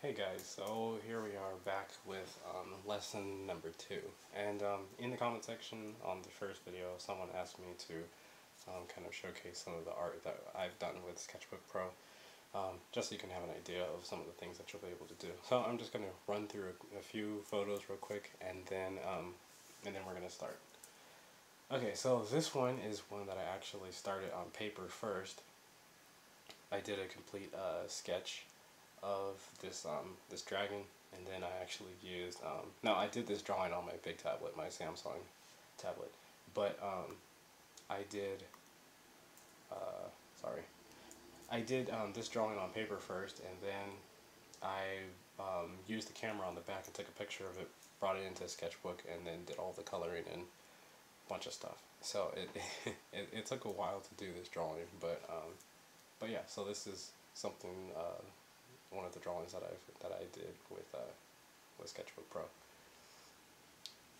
Hey guys, so here we are back with um, lesson number two. And um, in the comment section on the first video, someone asked me to um, kind of showcase some of the art that I've done with Sketchbook Pro, um, just so you can have an idea of some of the things that you'll be able to do. So I'm just going to run through a, a, few photos real quick, and then um, and then we're going to start. Okay, so this one is one that I actually started on paper first. I did a complete uh, sketch of this um, this dragon, and then I actually used. Um, no, I did this drawing on my big tablet, my Samsung tablet, but um, I did. Uh, sorry, I did um, this drawing on paper first, and then I um, used the camera on the back and took a picture of it, brought it into a sketchbook, and then did all the coloring and a bunch of stuff. So it, it, it took a while to do this drawing, but um, but yeah. So this is something. Uh, one of the drawings that I that I did with uh, with Sketchbook Pro.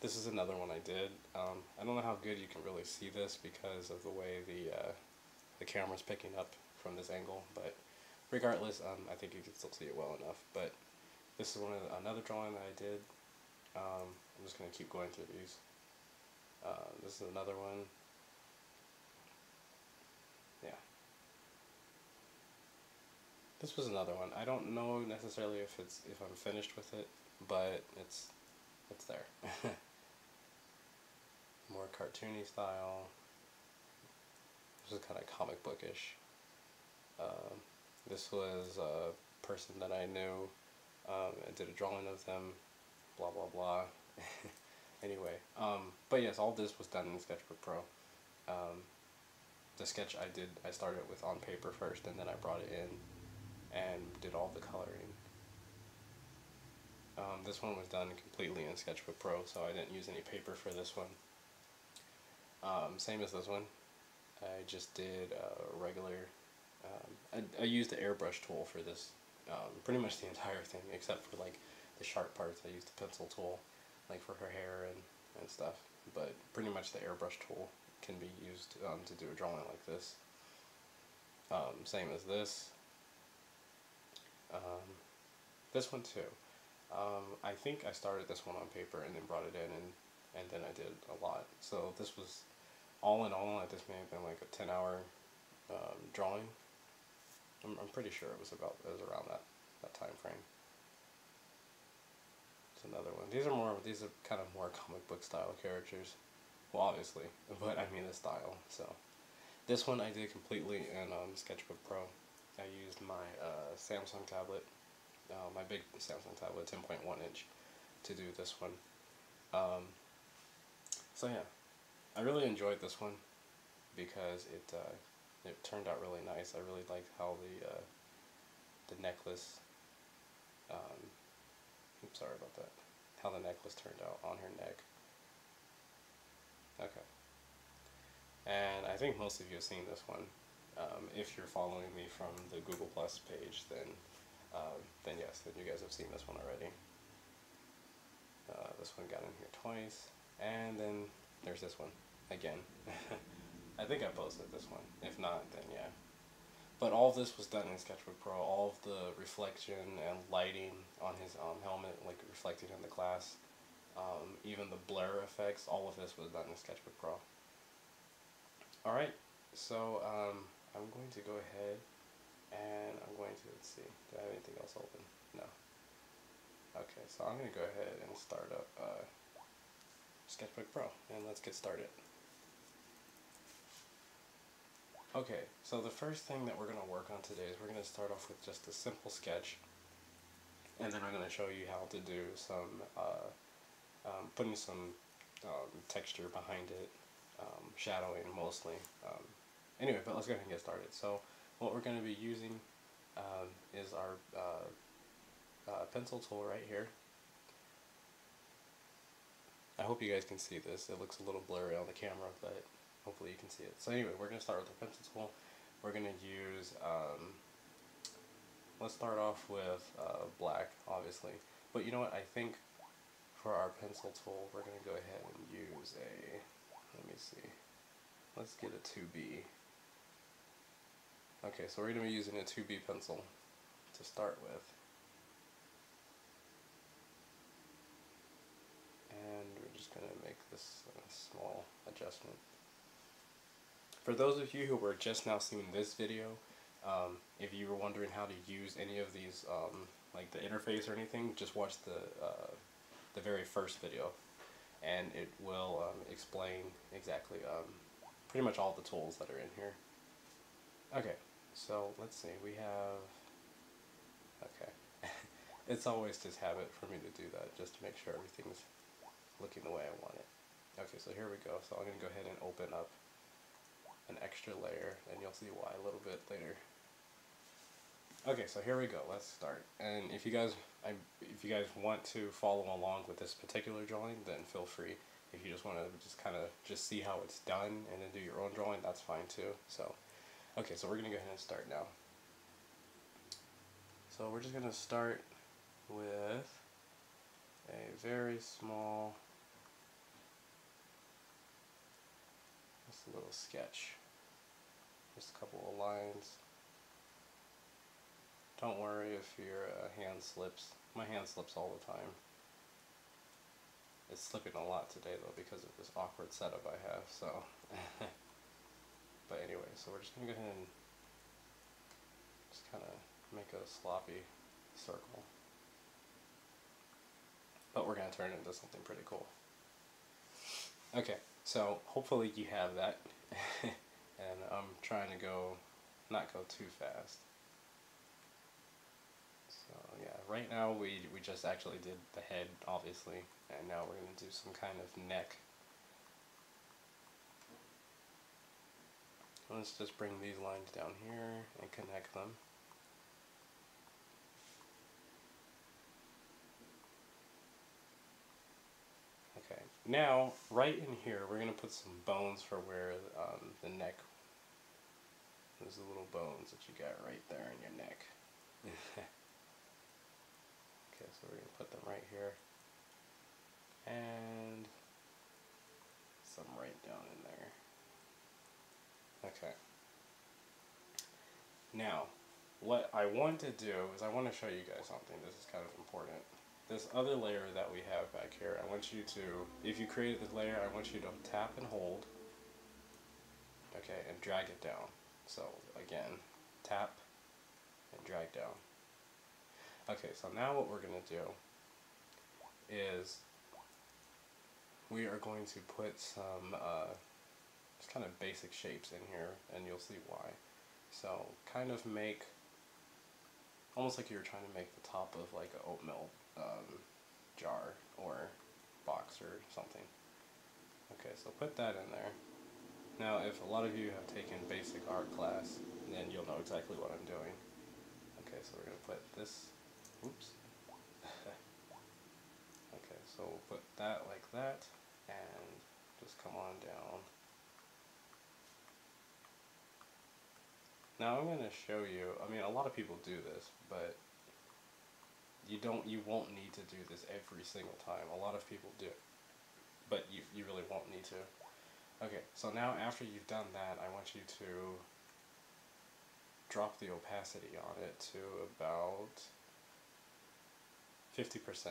This is another one I did. Um, I don't know how good you can really see this because of the way the uh, the camera's picking up from this angle, but regardless, um, I think you can still see it well enough. But this is one of the, another drawing that I did. Um, I'm just gonna keep going through these. Uh, this is another one. This was another one. I don't know necessarily if it's if I'm finished with it, but it's it's there. More cartoony style. This is kind of comic bookish. Um, this was a person that I knew. Um, I did a drawing of them. Blah blah blah. anyway, um, but yes, all this was done in Sketchbook Pro. Um, the sketch I did, I started with on paper first, and then I brought it in and did all the coloring. Um, this one was done completely in Sketchbook Pro, so I didn't use any paper for this one. Um, same as this one. I just did a regular, um, I, I, used the airbrush tool for this, um, pretty much the entire thing, except for like the sharp parts. I used the pencil tool, like for her hair and, and stuff. But pretty much the airbrush tool can be used um, to do a drawing like this. Um, same as this. Um, this one too. Um, I think I started this one on paper and then brought it in and, and then I did a lot. So this was, all in all, this may have been like a 10 hour um, drawing. I'm, I'm pretty sure it was about, it was around that, that time frame. It's another one. These are more, these are kind of more comic book style characters. Well, obviously, but I mean the style, so. This one I did completely in um, Sketchbook Pro. I used my uh, Samsung tablet, uh, my big Samsung tablet, 10.1 inch, to do this one. Um, so yeah, I really enjoyed this one because it uh, it turned out really nice. I really liked how the uh, the necklace. Um, oops, sorry about that. How the necklace turned out on her neck. Okay. And I think most of you have seen this one. Um, if you're following me from the Google Plus page, then um, then yes, then you guys have seen this one already. Uh, this one got in here twice, and then there's this one again. I think I posted this one. If not, then yeah. But all this was done in Sketchbook Pro. All of the reflection and lighting on his um, helmet, like reflected in the glass, um, even the blur effects, all of this was done in Sketchbook Pro. Alright, so um, I'm going to go ahead and I'm going to, let's see, do I have anything else open? No. Okay, so I'm going to go ahead and start up uh, Sketchbook Pro and let's get started. Okay, so the first thing that we're going to work on today is we're going to start off with just a simple sketch and then I'm going to show you how to do some, uh, um, putting some um, texture behind it, um, shadowing mostly, um, Anyway, but let's go ahead and get started. So what we're going to be using um, is our uh, uh, pencil tool right here. I hope you guys can see this. It looks a little blurry on the camera, but hopefully you can see it. So anyway, we're going to start with the pencil tool. We're going to use, um, let's start off with uh, black, obviously. But you know what, I think for our pencil tool, we're going to go ahead and use a, let me see, let's get a 2B. Okay, so we're going to be using a 2B pencil to start with. And we're just going to make this a small adjustment. For those of you who were just now seeing this video, um, if you were wondering how to use any of these, um, like the interface or anything, just watch the, uh, the very first video and it will um, explain exactly um, pretty much all the tools that are in here. Okay, so let's see, we have, okay, it's always just habit for me to do that just to make sure everything's looking the way I want it. Okay, so here we go, so I'm going to go ahead and open up an extra layer and you'll see why a little bit later. Okay, so here we go. Let's start. And if you guys, I, if you guys want to follow along with this particular drawing, then feel free. If you just want to just kind of just see how it's done and then do your own drawing, that's fine too. So, okay, so we're gonna go ahead and start now. So we're just gonna start with a very small, just a little sketch, just a couple of lines. Don't worry if your uh, hand slips. My hand slips all the time. It's slipping a lot today though because of this awkward setup I have, so. but anyway, so we're just gonna go ahead and just kind of make a sloppy circle. But we're gonna turn it into something pretty cool. Okay, so hopefully you have that. and I'm trying to go, not go too fast. So yeah, right now we, we just actually did the head, obviously, and now we're going to do some kind of neck. Let's just bring these lines down here and connect them. Okay, now right in here we're going to put some bones for where um, the neck, the little bones that you got right there in your neck. Okay, so we're going to put them right here. And some right down in Okay. Now, what I want to do is I want to show you guys something. This is kind of important. This other layer that we have back here, I want you to, if you created this layer, I want you to tap and hold. Okay, and drag it down. So, again, tap and drag down. Okay, so now what we're going to do is we are going to put some uh, kind of basic shapes in here and you'll see why. So kind of make almost like you're trying to make the top of like an oatmeal um, jar or box or something. Okay, so put that in there. Now if a lot of you have taken basic art class, then you'll know exactly what I'm doing. Okay, so we're going to put this Oops. okay, so we'll put that like that and just come on down. Now I'm going to show you, I mean a lot of people do this, but you don't, you won't need to do this every single time. A lot of people do, but you, you really won't need to. Okay, so now after you've done that, I want you to drop the opacity on it to about 50%.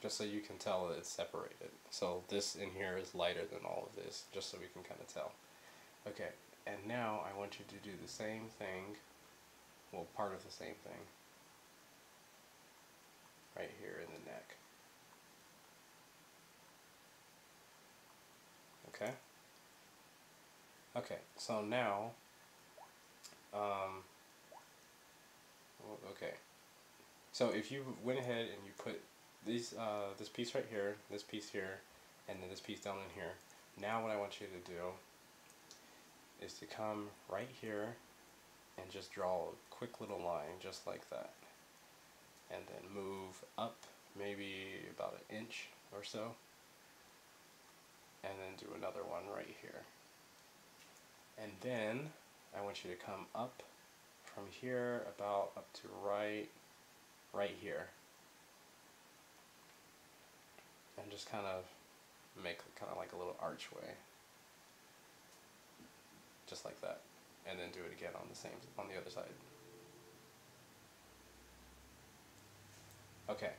Just so you can tell that it's separated. So this in here is lighter than all of this, just so we can kind of tell. Okay, and now I want you to do the same thing, well part of the same thing, right here in the neck. Okay? Okay, so now, um, okay. So if you went ahead and you put these, uh, this piece right here, this piece here, and then this piece down in here, now what I want you to do is to come right here and just draw a quick little line just like that. And then move up maybe about an inch or so. And then do another one right here. And then I want you to come up from here about up to right, right here. And just kind of make kind of like a little archway. Just like that. And then do it again on the same, on the other side. Okay,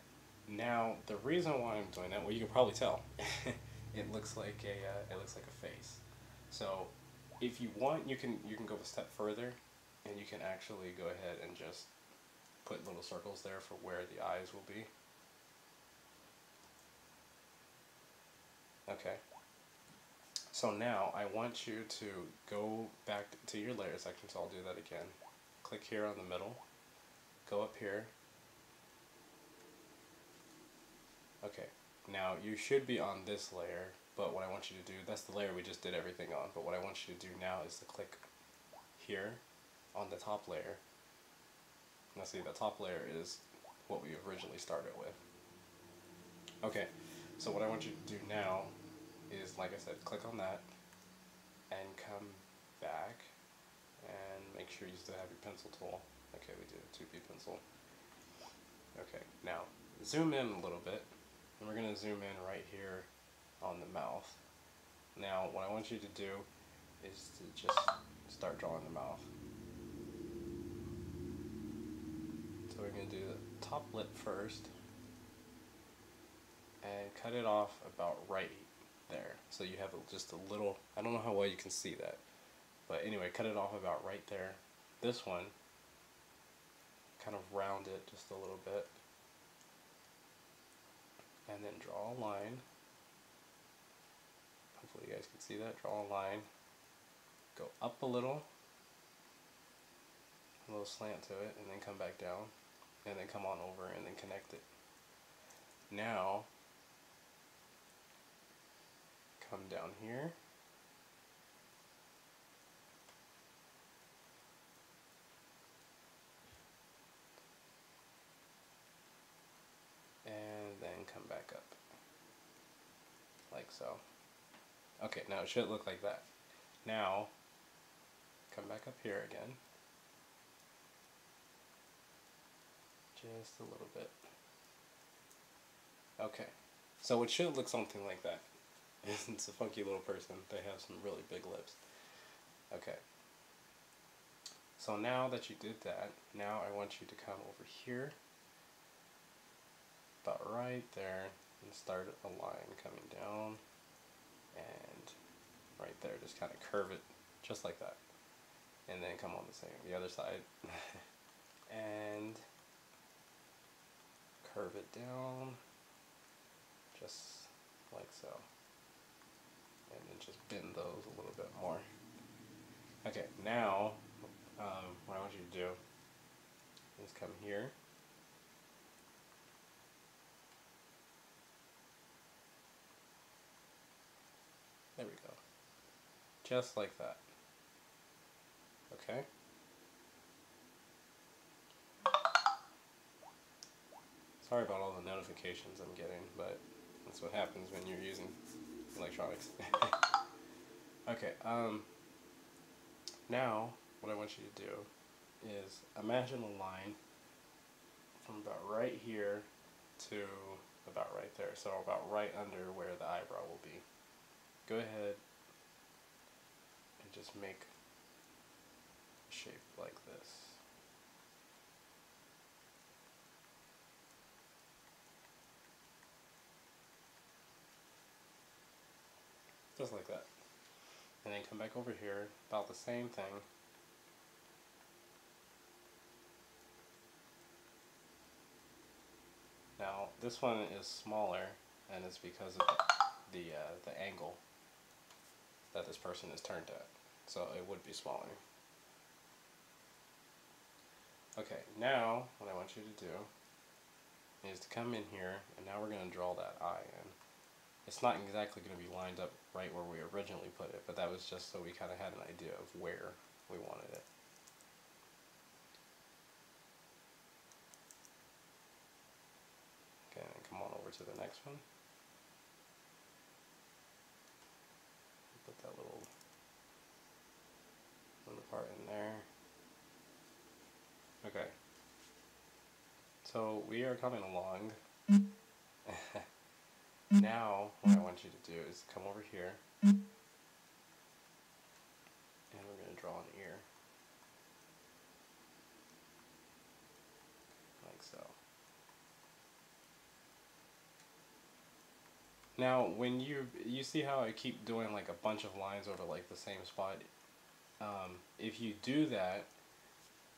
Now, the reason why I'm doing that, well, you can probably tell, it looks like a uh, it looks like a face. So, if you want, you can you can go a step further, and you can actually go ahead and just put little circles there for where the eyes will be. Okay. So now I want you to go back to your layer section, so I'll do that again. Click here on the middle, go up here. Okay, now you should be on this layer, but what I want you to do, that's the layer we just did everything on, but what I want you to do now is to click here on the top layer. Now see, the top layer is what we originally started with. Okay, so what I want you to do now is, like I said, click on that and come back and make sure you still have your pencil tool. Okay, we do, a 2B pencil. Okay, now zoom in a little bit and we're going to zoom in right here on the mouth. Now what I want you to do is to just start drawing the mouth. So we're going to do the top lip first and cut it off about right there. So you have just a little, I don't know how well you can see that. But anyway, cut it off about right there. This one, kind of round it just a little bit. And then draw a line. Hopefully you guys can see that. Draw a line. Go up a little. A little slant to it, and then come back down. And then come on over and then connect it. Now, come down here. And then come back up. Like so. Okay, now it should look like that. Now, come back up here again. Just a little bit. Okay, so it should look something like that. It's a funky little person. They have some really big lips. Okay. So now that you did that, now I want you to come over here, about right there, and start a line coming down, and right there, just kind of curve it, just like that. And then come on the same, the other side, and curve it down, just like so bend those a little bit more. Okay, now um, what I want you to do is come here. There we go. Just like that. Okay? Sorry about all the notifications I'm getting, but that's what happens when you're using electronics. okay, um, now what I want you to do is imagine a line from about right here to about right there. So about right under where the eyebrow will be. Go ahead and just make a shape like this. just like that. And then come back over here, about the same thing. Now this one is smaller and it's because of the, uh, the angle that this person is turned at. So it would be smaller. Okay, now what I want you to do is to come in here and now we're going to draw that eye in. It's not exactly going to be lined up right where we originally put it, but that was just so we kind of had an idea of where we wanted it. Okay, and come on over to the next one. Put that little, little part in there. Okay. So we are coming along. Now, what I want you to do is come over here, and we're going to draw an ear. Like so. Now, when you you see how I keep doing like a bunch of lines over like the same spot, um, if you do that,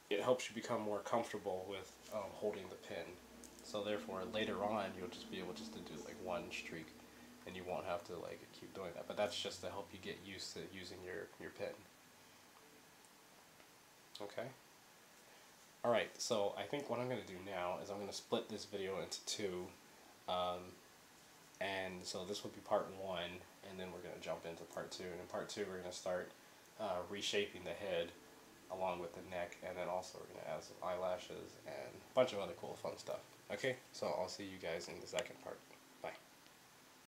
it helps you become more comfortable with um, holding the pin. So therefore, later on, you'll just be able just to do like one streak, and you won't have to like keep doing that. But that's just to help you get used to using your your pin. Okay. Alright, so I think what I'm going to do now is I'm going to split this video into two. Um, and so this will be part one, and then we're going to jump into part two. And in part two, we're going to start uh, reshaping the head along with the neck, and then also we're going to add some eyelashes and a bunch of other cool fun stuff. Okay, so I'll see you guys in the second part.